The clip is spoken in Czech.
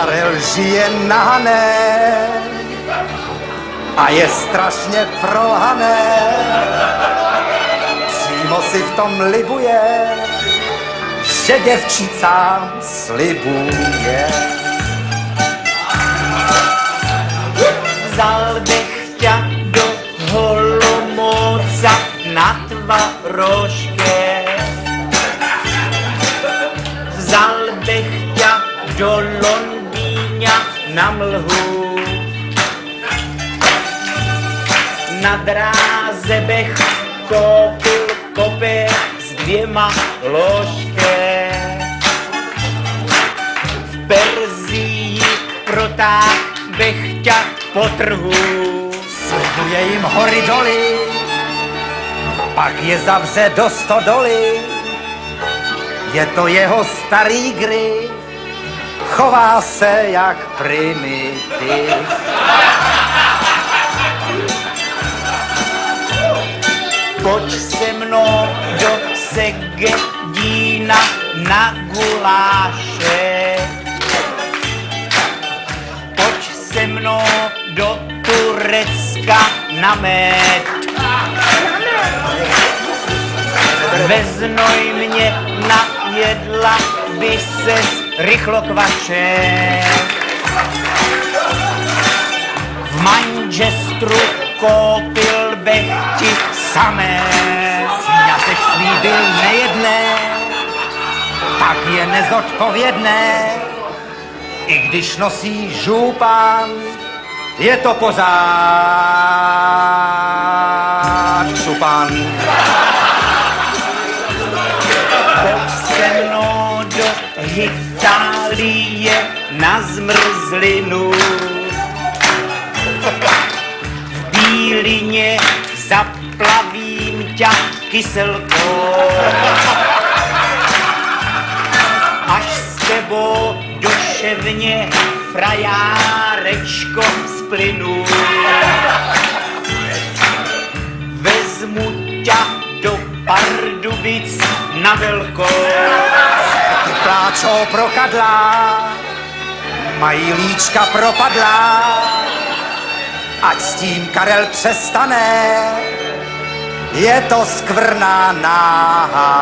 Karel žije nahané a je strašně prohané. Přímo si v tom libuje, že děvčicám slibuje. Vzal bych tě do holomoca na tvarožke. Vzal bych tě do Londýna na mlhu. Na dráze bych koupil kopy s dvěma ložke. V Perzii protáh bych tě po trhu. Slibuje jim hory doly, pak je zavře do stodoly. Je to jeho starý gry, chová se jak primitiv. Pojď se mnou do Segedína na guláše. Pojď se mnou do Turecka na med. Veznoj mě na jedla, by ses rychlo kvače. V Manchesteru koupil bych ti samé. Já bych slíbil nejedné, tak je nezodpovědné. I když nosí župán, je to pořád šupán. Pojď se mnou do Itálie na zmrzlinu. V Bílině zaplavím ťa kyselkou. Až s tebou duševně frajárečko splynu. Vezmu ťa do Pardubic na velkou. Pláčou prokadlá, mají líčka propadlá, ať s tím Karel přestane, je to skvrna náhané.